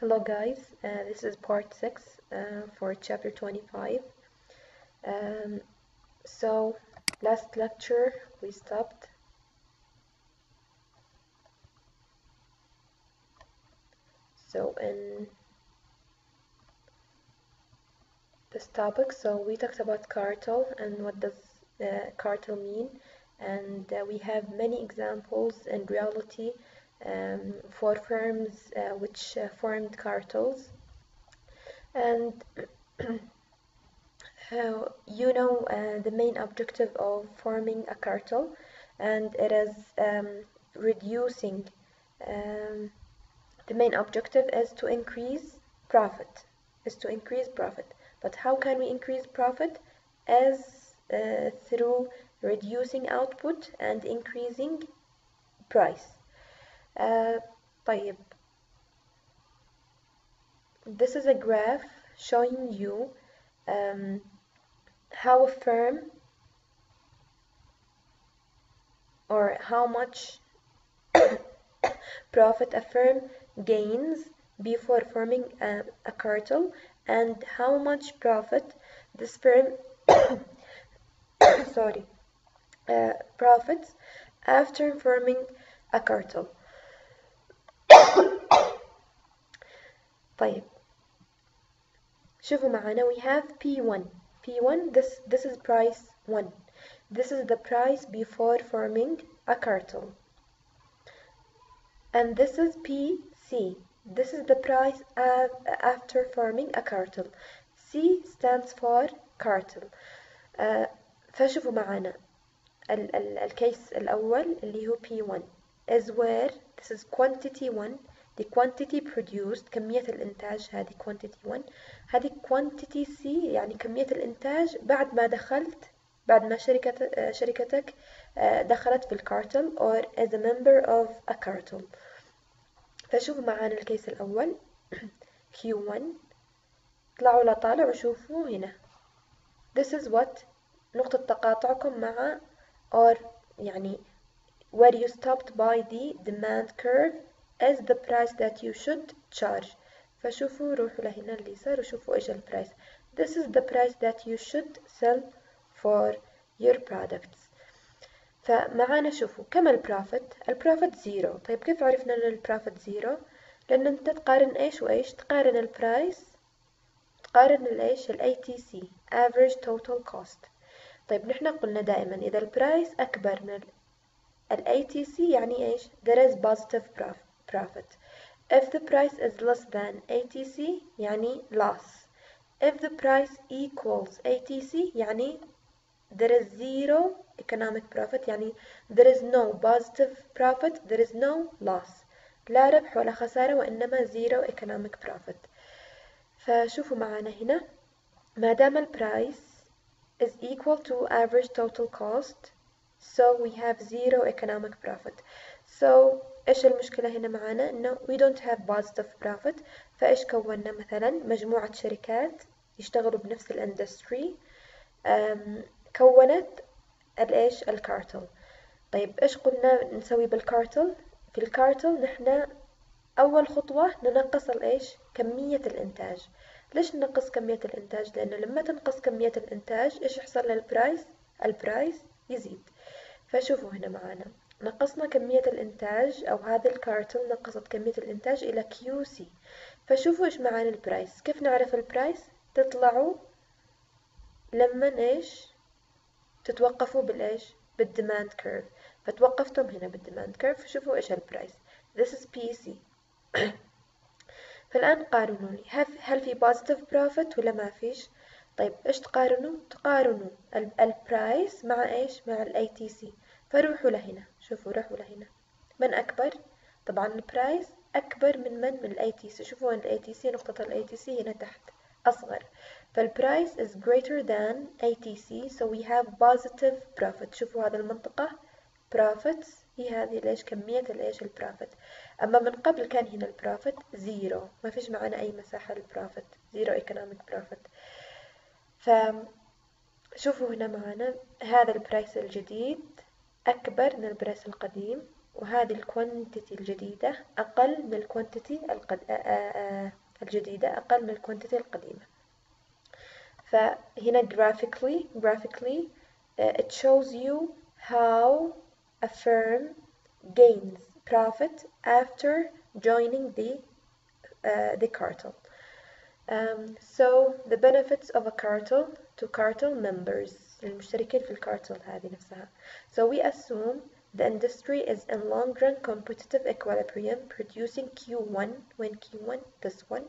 Hello guys, uh, this is part 6 uh, for chapter 25. Um, so, last lecture we stopped. So, in this topic, so we talked about cartel and what does uh, cartel mean, and uh, we have many examples in reality um, for firms uh, which uh, formed cartels. And you know uh, the main objective of forming a cartel, and it is um, reducing. Um, the main objective is to increase profit. Is to increase profit. But how can we increase profit? As uh, through reducing output and increasing price. Uh, طيب this is a graph showing you um, how a firm or how much profit a firm gains before forming a, a cartel and how much profit this firm sorry uh, profits after forming a cartel طيب شوفوا معنا we have P1 P1 this this is price 1 this is the price before forming a cartel and this is PC this is the price after forming a cartel C stands for cartel uh, فشوفوا معنا ال ال الكيس الأول اللي هو P1 is where this is quantity 1 the quantity produced كمية الإنتاج هذه quantity 1 هذه quantity C يعني كمية الإنتاج بعد ما دخلت بعد ما شركة شركتك دخلت في الكارتل or as a member of a cartel. فشوفوا معانا الكيس الأول Q1 طلعوا لطالع وشوفوا هنا. This is what نقطة تقاطعكم مع or يعني where you stopped by the demand curve as the price that you should charge. فشوفوا روحوا لهنا اليسار وشوفوا إيش البرايس this is the price that you should sell for your products. فمعانا شوفوا كم ال profit ال profit zero طيب كيف عرفنا ان ال profit zero لأن أنت تقارن إيش وإيش؟ تقارن ال price تقارن الإيش؟ ال ATC average total cost. طيب نحن قلنا دائما إذا ال price أكبر من ال ATC يعني ايش there is positive profit if the price is less than ATC يعني loss if the price equals ATC يعني there is zero economic profit يعني there is no positive profit there is no loss لا ربح ولا خسارة وإنما zero economic profit فشوفوا معنا هنا ما دام البرايس is equal to average total cost so we have zero economic profit. So إيش المشكلة هنا معانا؟ إنه we don't have positive profit. فإيش كونا مثلا؟ مجموعة شركات يشتغلوا بنفس ال industry كونت الإيش الكارتل. طيب إيش قلنا نسوي بالكارتل؟ في الكارتل نحن أول خطوة ننقص الإيش كمية الإنتاج. ليش ننقص كمية الإنتاج؟ لأنه لما تنقص كمية الإنتاج إيش يحصل لل price ال price يزيد. فشوفوا هنا معانا. نقصنا كمية الإنتاج أو هذا الكارتل نقصت كمية الإنتاج إلى C فشوفوا إيش معانا ال price كيف نعرف ال price تطلعوا لما إيش؟ تتوقفوا بالإيش؟ بال demand curve فتوقفتم هنا بال demand curve شوفوا إيش ال price this is PC فالآن قارنوا لي هل في positive profit ولا ما فيش؟ طيب إيش تقارنوا تقارنوا ال price مع إيش؟ مع ال ATC فروحوا لهنا. شوفوا روحوا لهنا. من أكبر؟ طبعا ال price أكبر من من؟ من ال ATC شوفوا ان ال ATC نقطة ال ATC هنا تحت أصغر. فال price is greater than ATC so we have positive profit. شوفوا هذا المنطقة. profits هي هذه ليش؟ كمية الإيش ال profit أما من قبل كان هنا ال profit zero ما فيش معنا أي مساحة لل profit zero economic profit. فشوفوا هنا معنا هذا ال price الجديد أكبر من ال price القديم وهذه ال quantity الجديدة أقل من ال quantity القد... الجديدة أقل من ال quantity القديمة. فهنا graphically graphically uh, it shows you how a firm gains profit after joining the uh, the cartel um, so the benefits of a cartel to cartel members المشتركين في الكارتل هذه نفسها so we assume the industry is in long run competitive equilibrium producing Q1 when Q1 this one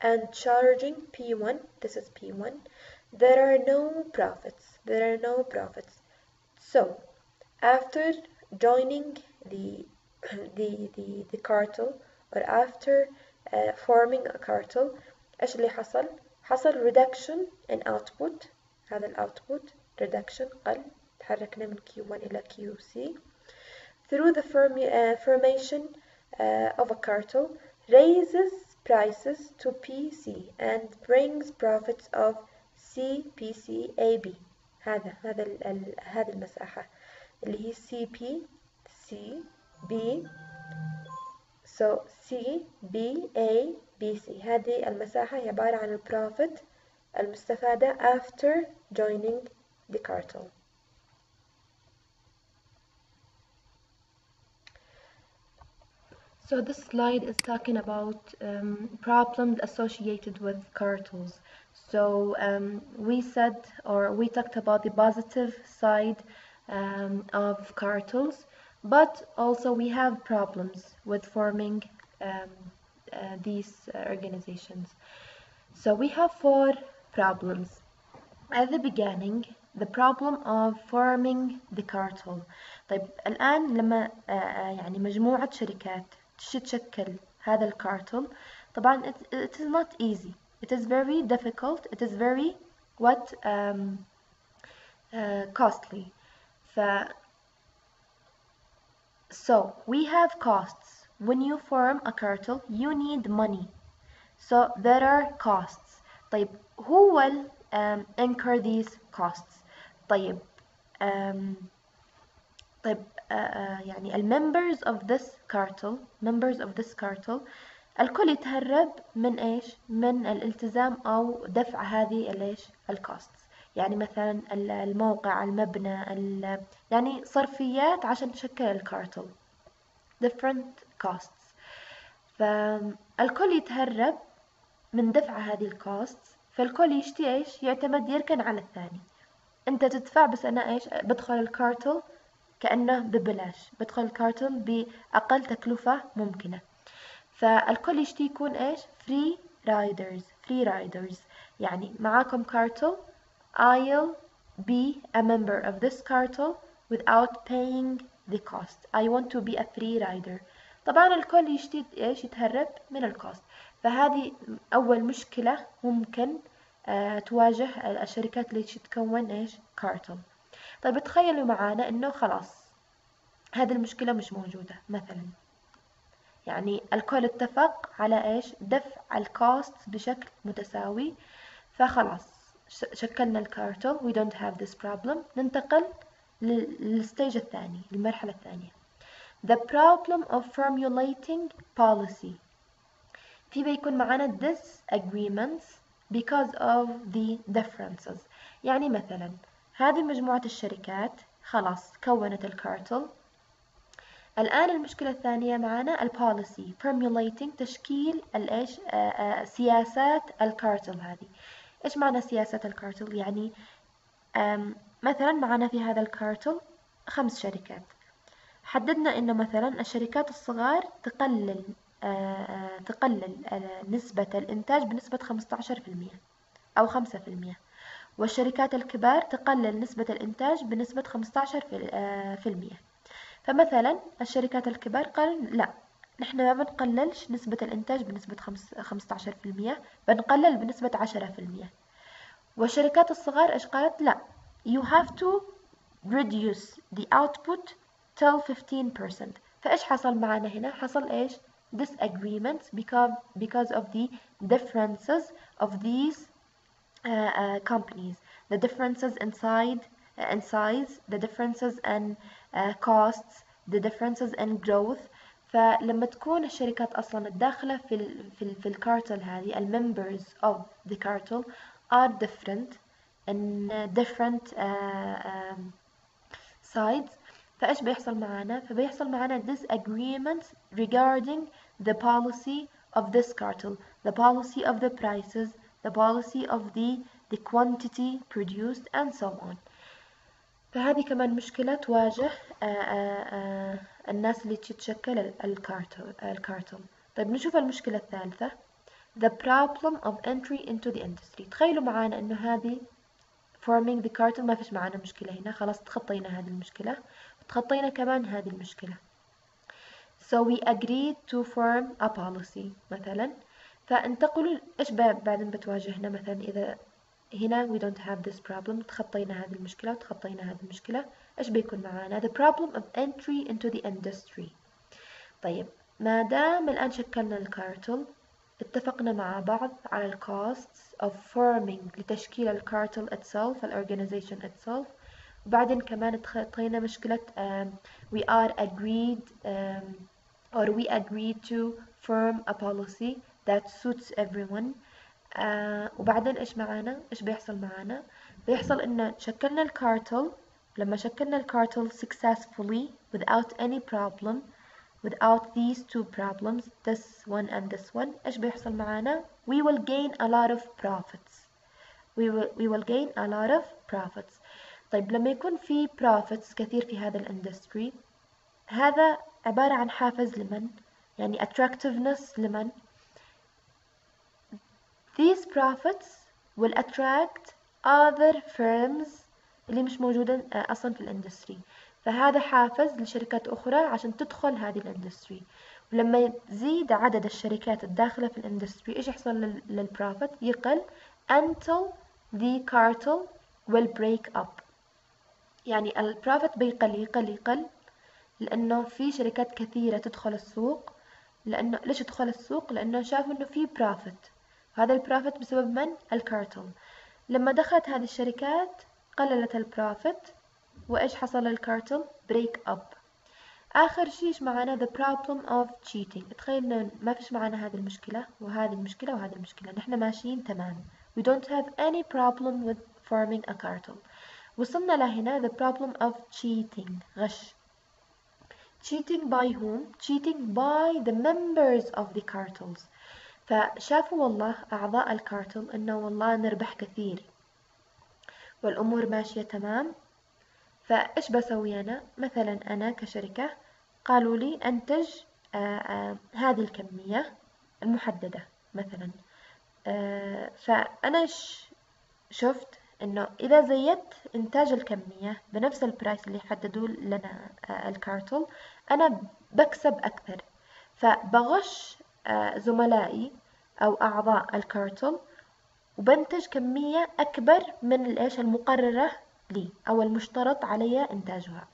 and charging P1 this is P1 there are no profits there are no profits so after joining the the the, the cartel or after uh, forming a cartel ايش اللي حصل حصل reduction in output هذا الاوتبوت reduction قل تحركنا من Q1 إلى QC through the form, uh, formation uh, of a cartel raises prices to PC and brings profits of CPCAB هذا هذا ال ال هذه المساحة اللي هي CP C B so C B A B C هذه المساحة هي عبارة عن البروفيت المستفادة after joining the cartel So this slide is talking about um, problems associated with cartels. So um, we said or we talked about the positive side um, of cartels, but also we have problems with forming um, uh, these uh, organizations. So we have four problems. At the beginning, the problem of forming the cartel. طيب الآن لما آه، آه، يعني مجموعة شركات تشي تشكل هذا الكارتل طبعا it, it is not easy it is very difficult it is very what um, uh, costly ف so we have costs when you form a cartel you need money so there are costs طيب who will um, incur these costs طيب um, طيب uh, uh, يعني ال members of this cartel members of this cartel الكل يتهرب من ايش من الالتزام او دفع هذه الايش الكوستس يعني مثلا الموقع المبنى يعني صرفيات عشان تشكل ال cartel. Different costs. فالكل يتهرب من دفع هذه ال costs فالكل يشتي إيش؟ يعتمد يركن على الثاني. أنت تدفع بس أنا إيش؟ بدخل الكارتل كأنه ببلاش. بدخل الكارتل بأقل تكلفة ممكنة. فالكل يشتي يكون إيش؟ Free riders free riders. يعني معاكم cartel I'll be a member of this cartel without paying the cost. I want to be a free rider. طبعا الكل يشتي إيش؟ يتهرب من ال cost فهذه أول مشكلة ممكن آه تواجه الشركات اللي تتكون إيش؟ كارتل طيب تخيلوا معانا إنه خلاص هذه المشكلة مش موجودة مثلا. يعني الكل اتفق على إيش؟ دفع ال cost بشكل متساوي. فخلاص. شكلنا ال cartel we don't have this problem. ننتقل لل stage الثاني المرحلة الثانية. The problem of formulating policy. في بيكون معنا disagreements because of the differences. يعني مثلا هذه مجموعة الشركات خلاص كونت الكارتل الآن المشكلة الثانية معنا البوليسي formulating تشكيل الإيش سياسات الكارتل هذه. إيش معنى سياسة الكارتل؟ يعني مثلا معنا في هذا الكارتل خمس شركات. حددنا إنه مثلا الشركات الصغار تقلل تقلل نسبة الإنتاج بنسبة 15% أو 5% والشركات الكبار تقلل نسبة الإنتاج بنسبة 15% فمثلا الشركات الكبار قال لا نحن ما بنقللش نسبة الإنتاج بنسبة 15% بنقلل بنسبة 10% والشركات الصغار إيش قالت لا you have to reduce the output till 15% فإيش حصل معنا هنا حصل إيش disagreements because because of the differences of these uh, uh, companies the differences inside uh, in size the differences in uh, costs the differences in growth فلما تكون الشركات أصلا الداخلة في ال في ال في الكارتل هذه members of the cartel are different in different uh, um, sides فإيش بيحصل معانا؟ فبيحصل معانا disagreements regarding the policy of this cartel the policy of the prices the policy of the the quantity produced and so on فهذه كمان مشكلة تواجه آآ آآ الناس اللي تتشكل الكارتل طيب نشوف المشكلة الثالثة. The problem of entry into the industry. تخيلوا معانا إنه هذه forming the cartel ما فيش معانا مشكلة هنا. خلاص تخطينا هذه المشكلة. وتخطينا كمان هذه المشكلة. So we agreed to form a policy مثلا. فانتقلوا إيش بعدين بتواجهنا؟ مثلا إذا هنا we don't have this problem تخطينا هذه المشكلة وتخطينا هذه المشكلة إيش بيكون معانا the problem of entry into the industry طيب ما دام الآن شكلنا الكارتل اتفقنا مع بعض على ال costs of forming لتشكيل الكارتل itself ال organization itself وبعدين كمان تخطينا مشكلة um, we are agreed um, or we agreed to form a policy that suits everyone آه وبعدين إيش معانا إيش بيحصل معانا بيحصل ان شكلنا الكارتل لما شكلنا الكارتل successfully without any problem without these two problems this one and this one إيش بيحصل معانا we will gain a lot of profits we will, we will gain a lot of profits طيب لما يكون في profits كثير في هذا ال industry هذا عبارة عن حافز لمن يعني attractiveness لمن These profits will attract other firms اللي مش موجودة أصلا في ال industry فهذا حافز لشركات أخرى عشان تدخل هذه ال industry ولما يزيد عدد الشركات الداخلة في ال industry إيش يحصل لل profit يقل. Until the cartel will break up. يعني ال profit بيقل يقل يقل. لأنه في شركات كثيرة تدخل السوق. لأنه ليش تدخل السوق؟ لأنه شافوا إنه في profit هذا ال profit بسبب من؟ الكارتل لما دخلت هذه الشركات قللت ال profit وإيش حصل لل cartel؟ break up آخر شيء إيش معانا the problem of cheating. تخيل ما فيش معانا هذه المشكلة وهذه المشكلة وهذه المشكلة. نحن ماشيين تمام. We don't have any problem with forming a cartel وصلنا لهنا the problem of cheating. غش. Cheating by whom? cheating by the members of the cartels فشافوا والله أعضاء الكارتل إنه والله نربح كثير. والأمور ماشية تمام. فإيش بسوي أنا؟ مثلا أنا كشركة قالوا لي أنتج آآ آآ هذه الكمية المحددة مثلا. فأنا شفت إنه إذا زيدت إنتاج الكمية بنفس البرايس اللي حددوه لنا الكارتل أنا بكسب أكثر. فبغش زملائي أو أعضاء الكارتل وبنتج كمية أكبر من الإيش المقررة لي أو المشترط علي إنتاجها.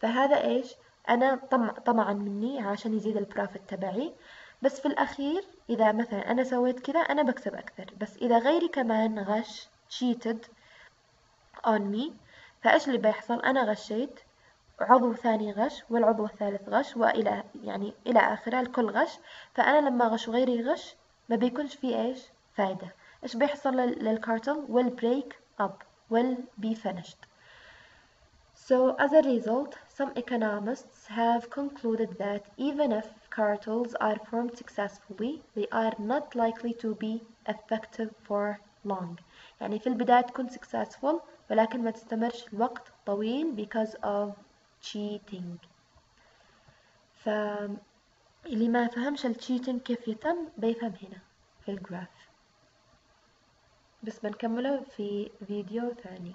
فهذا إيش؟ أنا طمع طمعا مني عشان يزيد ال profit تبعي. بس في الأخير إذا مثلا أنا سويت كذا أنا بكسب أكثر. بس إذا غيري كمان غش cheated on me فإيش اللي بيحصل؟ أنا غشيت عضو ثاني غش والعضو الثالث غش وإلى يعني إلى آخره الكل غش. فأنا لما غش وغيري غش ما بيكونش في إيش فايدة إيش بيحصل لل cartel will break up will be finished So as a result, some economists have concluded that even if cartels are formed successfully, they are not likely to be effective for long. يعني في البداية تكون successful ولكن ما تستمرش لوقت طويل because of cheating. فاللي ما فهمش التشيتنج كيف يتم بيفهم هنا في الجراف. بس بنكمله في فيديو ثاني.